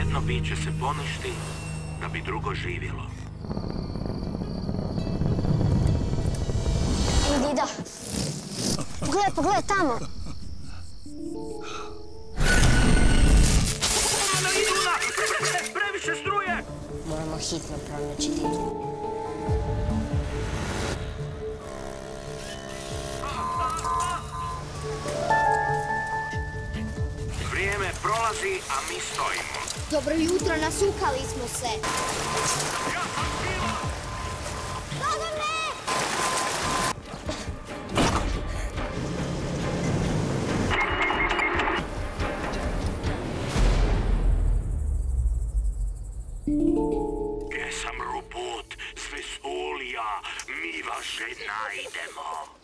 Jedno biće se poništi da bi drugo živjelo. Dida. Pogledaj, pogledaj tamo. Previše struje! Moramo hitno pronaći Didu. Prolazi, a mi stojimo. Dobro jutro, nasukali smo se. Gdje sam ruput, sve solija, mi vaše najdemo.